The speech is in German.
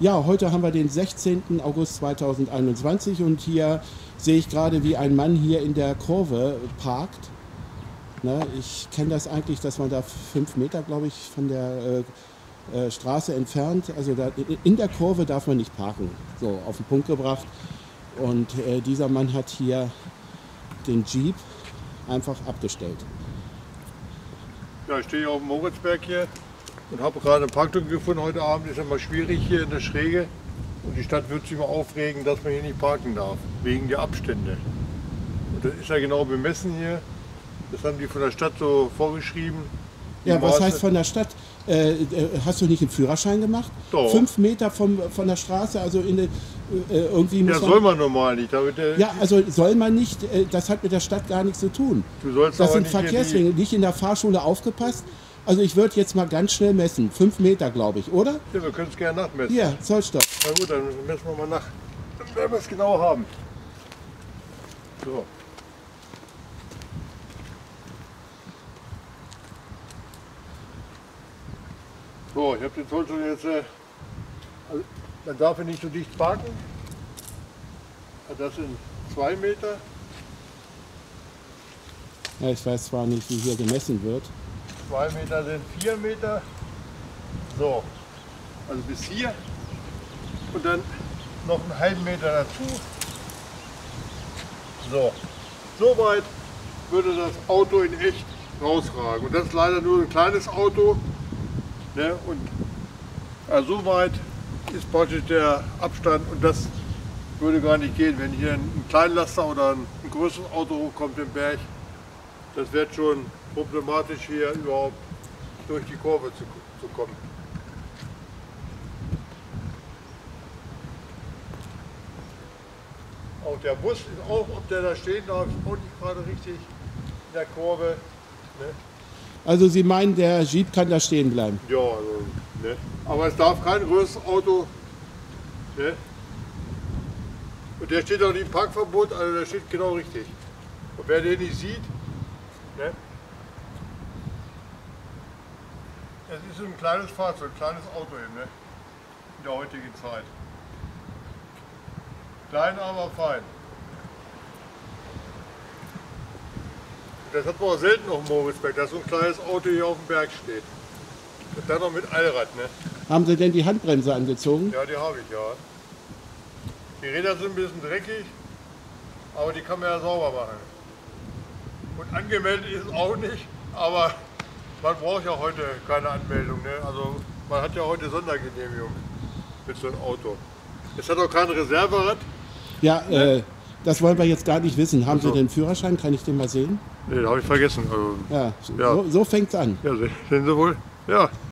Ja, heute haben wir den 16. August 2021 und hier sehe ich gerade, wie ein Mann hier in der Kurve parkt. Ne, ich kenne das eigentlich, dass man da fünf Meter, glaube ich, von der äh, äh, Straße entfernt, also da, in der Kurve darf man nicht parken. So, auf den Punkt gebracht. Und äh, dieser Mann hat hier den Jeep einfach abgestellt. Ja, ich stehe auf dem Moritzberg hier und habe gerade eine Parktung gefunden heute Abend. Ist immer schwierig hier in der Schräge. Und die Stadt wird sich immer aufregen, dass man hier nicht parken darf, wegen der Abstände. Und das ist ja genau bemessen hier. Das haben die von der Stadt so vorgeschrieben. Ja, was heißt von der Stadt? Äh, äh, hast du nicht einen Führerschein gemacht? Doch. Fünf Meter vom, von der Straße, also in, äh, irgendwie muss Ja, man, soll man normal nicht. Damit der, Ja, also soll man nicht, äh, das hat mit der Stadt gar nichts zu tun. Du sollst Das sind Verkehrsregeln, nicht in der Fahrschule aufgepasst. Also ich würde jetzt mal ganz schnell messen. Fünf Meter, glaube ich, oder? Ja, wir können es gerne nachmessen. Hier, Zollstock. Na gut, dann messen wir mal nach. Dann werden wir es genau haben. So. So, ich habe den Zollstock jetzt. Äh, also, man darf hier nicht so dicht parken. Also Das sind zwei Meter. Ja, ich weiß zwar nicht, wie hier gemessen wird. Zwei Meter sind vier Meter. So, also bis hier. Und dann noch einen halben Meter dazu. So, so weit würde das Auto in echt rausragen. Und das ist leider nur ein kleines Auto. Ne? Und also so weit ist praktisch der Abstand und das würde gar nicht gehen, wenn hier ein Kleinlaster oder ein, ein größeres Auto hochkommt im Berg. Das wird schon problematisch hier überhaupt durch die Kurve zu, zu kommen. Auch der Bus ist auch, ob der da stehen darf, ist auch nicht gerade richtig in der Kurve. Ne? Also Sie meinen, der Jeep kann da stehen bleiben. Ja, also, ne? aber es darf kein größeres Auto. Ne? Und der steht auch nicht im Parkverbot, also der steht genau richtig. Und wer den nicht sieht, ne? Es ist ein kleines Fahrzeug, ein kleines Auto eben, ne? in der heutigen Zeit. Klein, aber fein. Das hat man auch selten auf dem Moritzberg, dass so ein kleines Auto hier auf dem Berg steht. Und dann noch mit Allrad, ne? Haben Sie denn die Handbremse angezogen? Ja, die habe ich, ja. Die Räder sind ein bisschen dreckig, aber die kann man ja sauber machen. Und angemeldet ist es auch nicht, aber man braucht ja heute keine Anmeldung. Ne? Also man hat ja heute Sondergenehmigung mit so einem Auto. Es hat auch kein Reserverad. Ja, äh, das wollen wir jetzt gar nicht wissen. Haben Sie so. den Führerschein? Kann ich den mal sehen? Ne, den habe ich vergessen. Also, Ja, Ja. so, so fängt es an. ja, sehen Sie wohl? Ja.